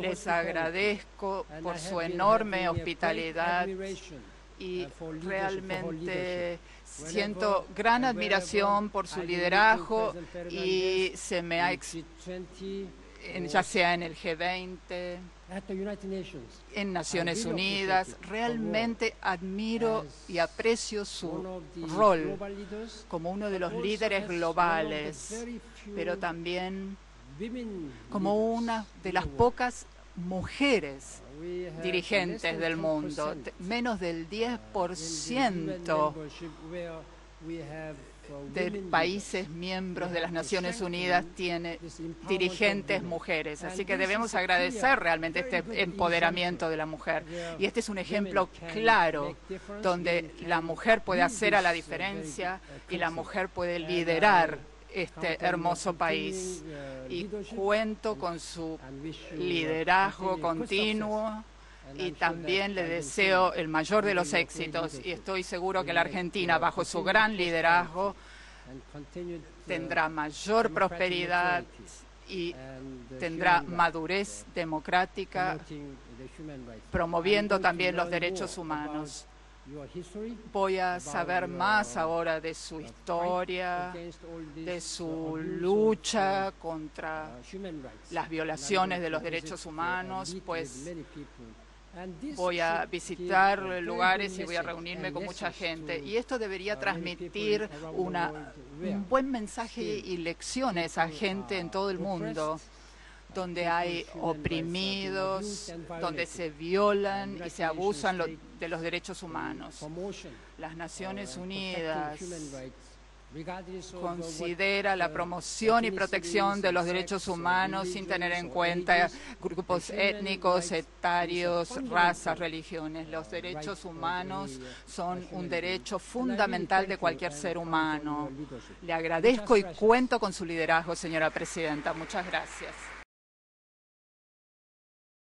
Les agradezco por su enorme hospitalidad y realmente siento gran admiración por su liderazgo y se me ha ya sea en el G20, en Naciones Unidas, realmente admiro y aprecio su rol como uno de los líderes globales, pero también como una de las pocas mujeres dirigentes del mundo. Menos del 10% de países miembros de las Naciones Unidas tiene dirigentes mujeres. Así que debemos agradecer realmente este empoderamiento de la mujer. Y este es un ejemplo claro donde la mujer puede hacer a la diferencia y la mujer puede liderar este hermoso país. y cuento con su liderazgo continuo y también le deseo el mayor de los éxitos. Y estoy seguro que la Argentina, bajo su gran liderazgo, tendrá mayor prosperidad y tendrá madurez democrática, promoviendo también los derechos humanos. Voy a saber más ahora de su historia, de su lucha contra las violaciones de los derechos humanos, pues voy a visitar lugares y voy a reunirme con mucha gente. Y esto debería transmitir una, un buen mensaje y lecciones a gente en todo el mundo donde hay oprimidos, donde se violan y se abusan de los derechos humanos. Las Naciones Unidas considera la promoción y protección de los derechos humanos sin tener en cuenta grupos étnicos, etarios, razas, religiones. Los derechos humanos son un derecho fundamental de cualquier ser humano. Le agradezco y cuento con su liderazgo, señora presidenta. Muchas gracias.